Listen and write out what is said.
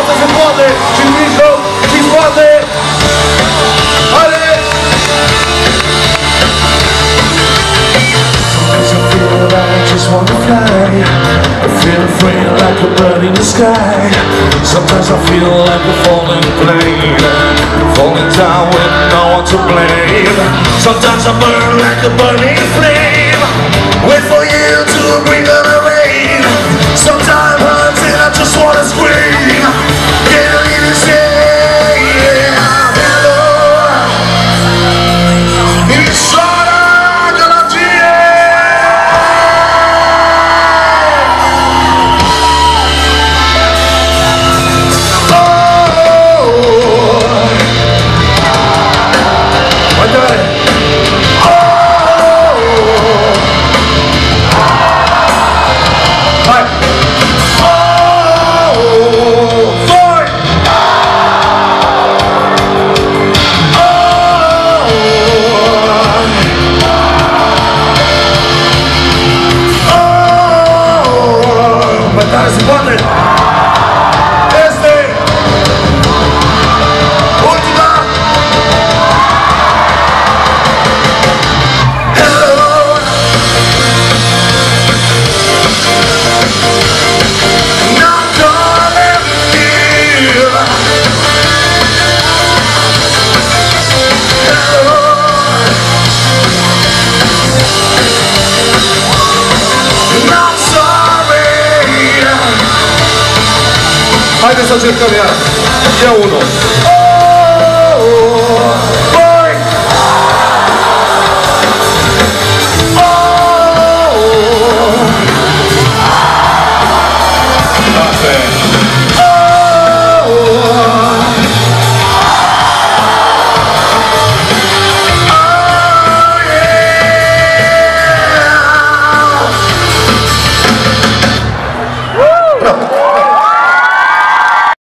się młody, czy bliżą, ci składy. Ale... Sometimes I feel that just wanna fly. Feel free like a bird in the sky. Sometimes I feel like a falling plane. Falling down with no one to blame. Sometimes I burn like a burning flame. Wait Haideți să încercăm iar. Ia unul.